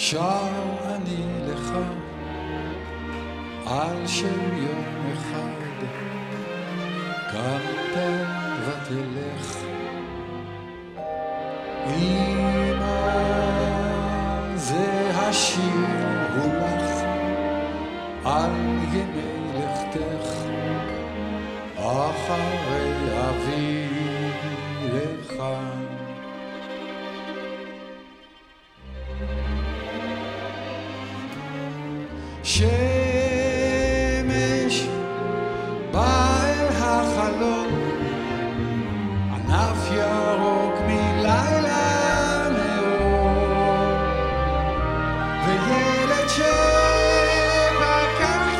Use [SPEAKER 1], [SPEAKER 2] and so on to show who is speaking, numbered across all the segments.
[SPEAKER 1] שר אני לך על שם יום אחד. קמת ותלך. אמא זה השיר הוא לך על ימי לכתך. אחרי שמש בא אל החלום, ענף ירוק מלילה נאור, וילד שפקח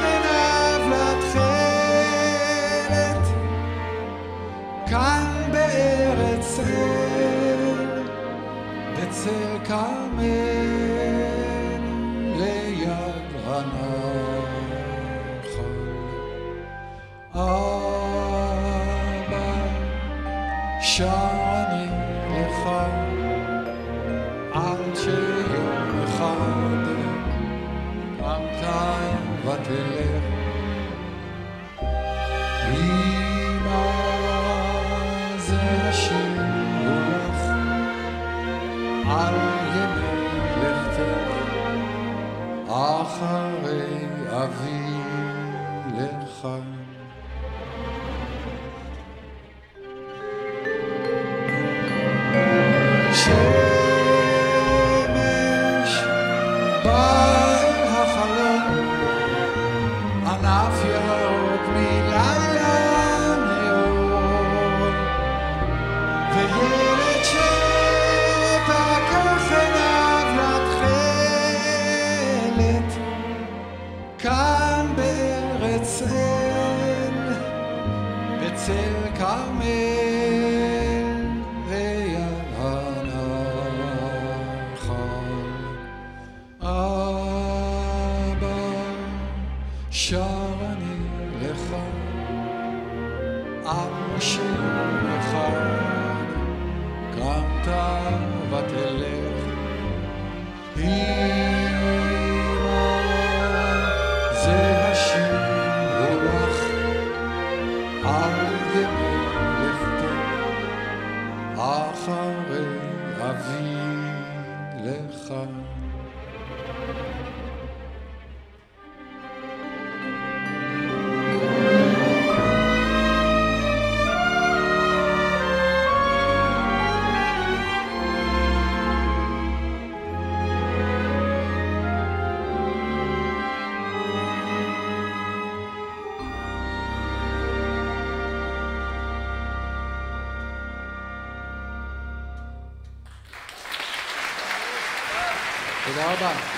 [SPEAKER 1] עיניו לתכלת, כאן בארץ אל, בצל כרמל, על ימי. אחרי אבי לך. שמש בא אל החלום, ענף בצל כרמל, ליד הנחל. אבא, שר אני לך, שיום אחד, קמת ותלך. אמא, Legal, Dá.